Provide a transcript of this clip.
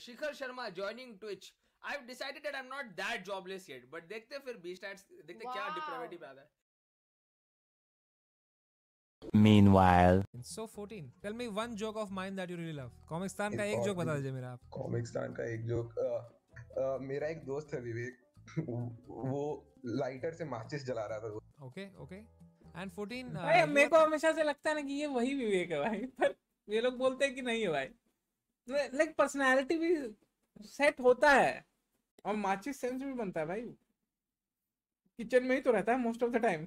Shikhar Sharma joining Twitch I decided that I am not that jobless yet but देखते फिर बी stats देखते क्या डिप्रोविटी पे आता है Meanwhile, so 14. Tell me one joke of mine that you really love. Comicstan ka ek joke बता दीजिए मेरा आप. Comicstan ka ek joke. मेरा एक दोस्त है विवेक. वो लाइटर से माचिस जला रहा था वो. ओके ओके एंड फोर्टीन अरे मेरे को हमेशा से लगता है ना कि ये वही विवेक है भाई पर ये लोग बोलते हैं कि नहीं है भाई लाइक पर्सनालिटी भी सेट होता है। और माचिस सेंस भी बनता है भाई। किचन में ही तो रहता है मोस्ट ऑफ़ द टाइम